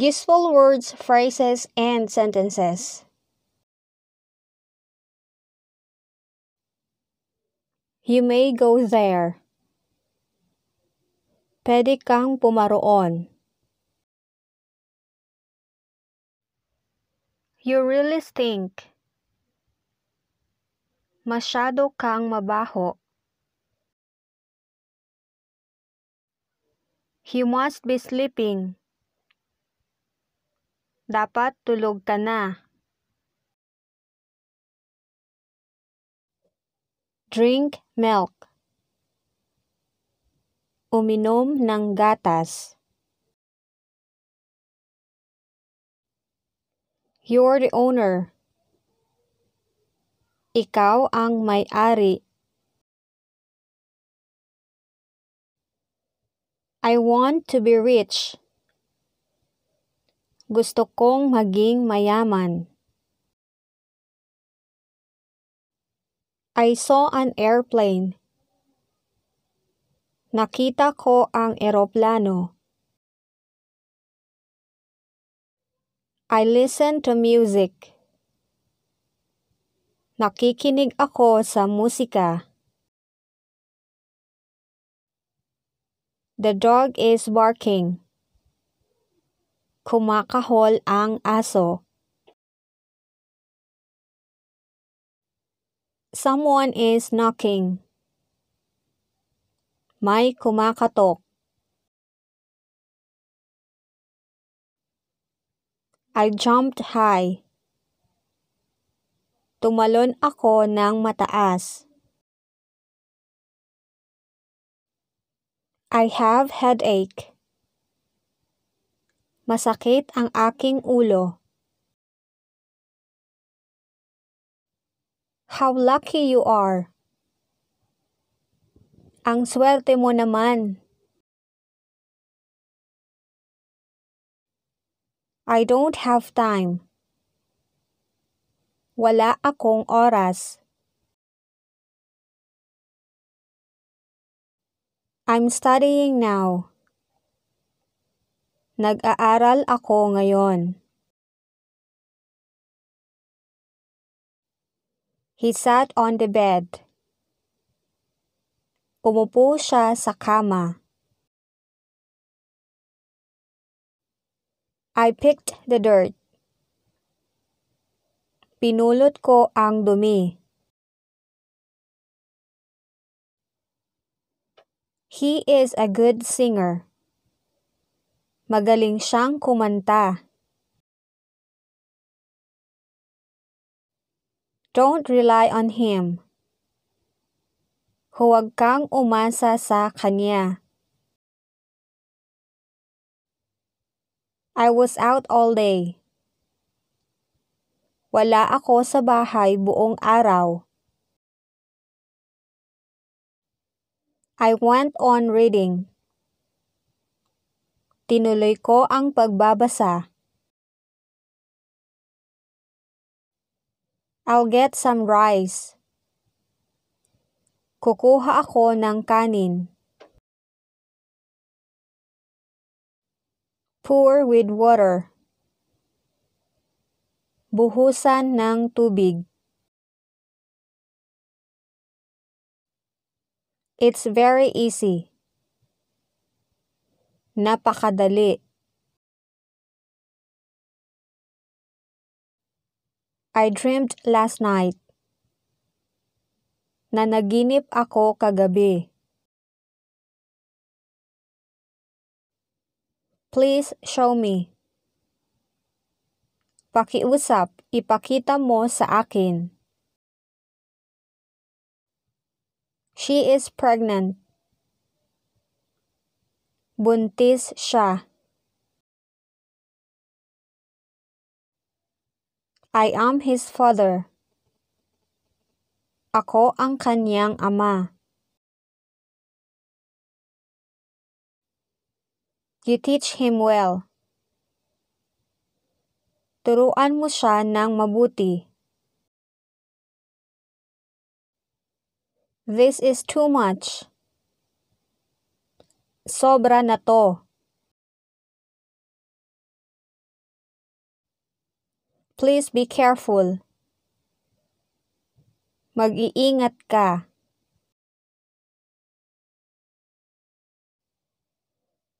Useful words, phrases, and sentences. You may go there. Pwede kang pumaroon. You really stink. Masyado kang mabaho. You must be sleeping. Dapat tulog ka na. Drink milk. Uminom ng gatas. You're the owner. Ikaw ang may-ari. I want to be rich. Gusto kong maging mayaman. I saw an airplane. Nakita ko ang eroplano. I listen to music. Nakikinig ako sa musika. The dog is barking. Kumakahol ang aso. Someone is knocking. May kumakatok. I jumped high. Tumalon ako ng mataas. I have headache. Masakit ang aking ulo. How lucky you are. Ang swerte mo naman. I don't have time. Wala akong oras. I'm studying now. Nag-aaral ako ngayon. He sat on the bed. Umupo siya sa kama. I picked the dirt. Pinulot ko ang dumi. He is a good singer. Magaling siyang kumanta. Don't rely on him. Huwag kang umasa sa kanya. I was out all day. Wala ako sa bahay buong araw. I went on reading. Tinuloy ko ang pagbabasa. I'll get some rice. Kukuha ako ng kanin. Pour with water. Buhusan ng tubig. It's very easy. Napakadali. I dreamed last night. Nanaginip ako kagabi. Please show me. Pakiusap, ipakita mo sa akin. She is pregnant. Buntis siya. I am his father. Ako ang kanyang ama. You teach him well. Turuan mo siya ng mabuti. This is too much. Sobra na to. Please be careful. Mag-iingat ka.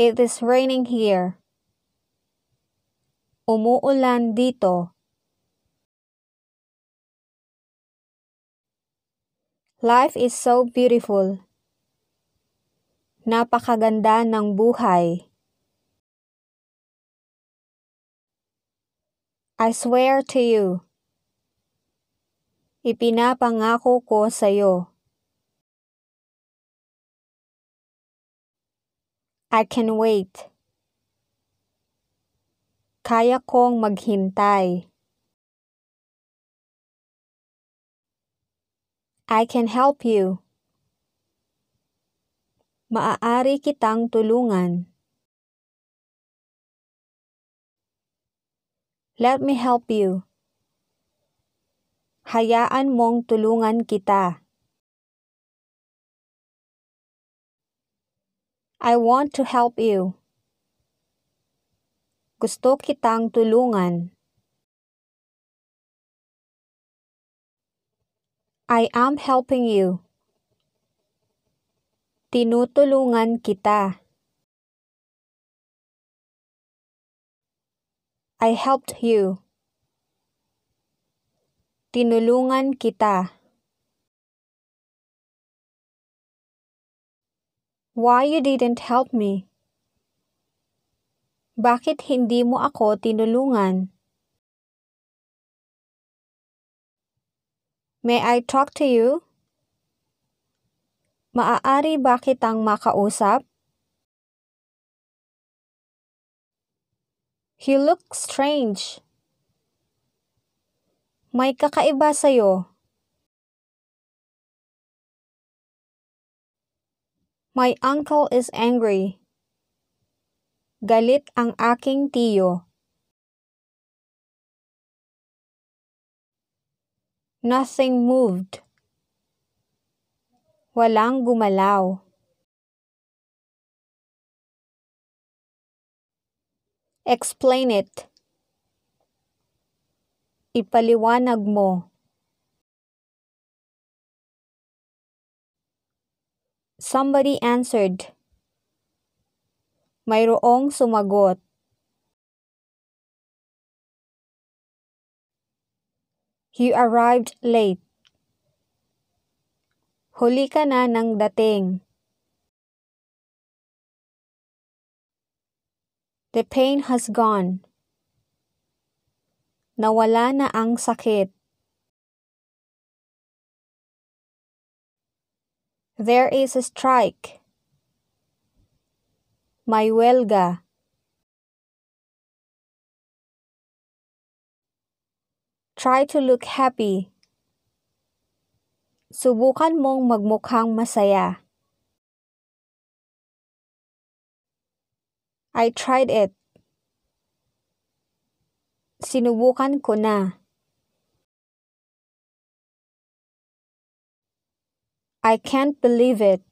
It is raining here. Umuulan dito. Life is so beautiful. Napakaganda ng buhay. I swear to you. Ipinapangako ko sa'yo. I can wait. Kaya kong maghintay. I can help you. Maaari kitang tulungan. Let me help you. Hayaan mong tulungan kita. I want to help you. Gusto kitang tulungan. I am helping you. Tinutulungan kita. I helped you. Tinulungan kita. Why you didn't help me? Bakit hindi mo ako tinulungan? May I talk to you? Maaari ba kitang makausap? You look strange. May kakaiba sa'yo. My uncle is angry. Galit ang aking tiyo. Nothing moved. Walang gumalaw. Explain it. Ipaliwanag mo. Somebody answered. Mayroong sumagot. You arrived late. Huli ka na ng dating. The pain has gone. Nawala na ang sakit. There is a strike. May welga. Try to look happy. Subukan mong magmukhang masaya. I tried it. Sinubukan ko na. I can't believe it.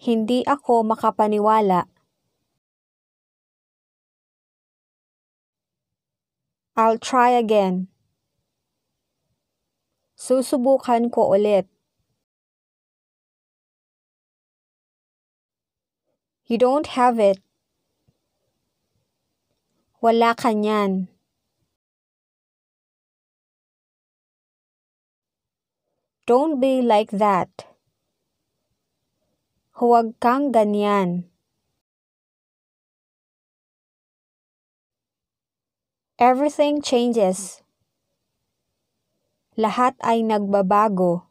Hindi ako makapaniwala. I'll try again. Susubukan ko ulit. You don't have it. Wala ka niyan. Don't be like that. Huwag kang ganyan. Everything changes. Lahat ay nagbabago.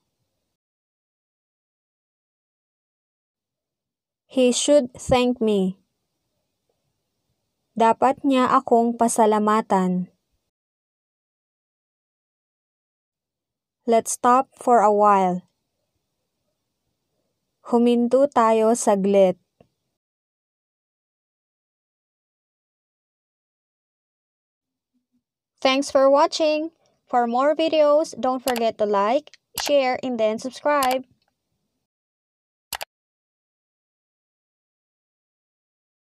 He should thank me. Dapat niya akong pasalamatan. Let's stop for a while. Huminto tayo saglit. Thanks for watching. For more videos, don't forget to like, share, and then subscribe.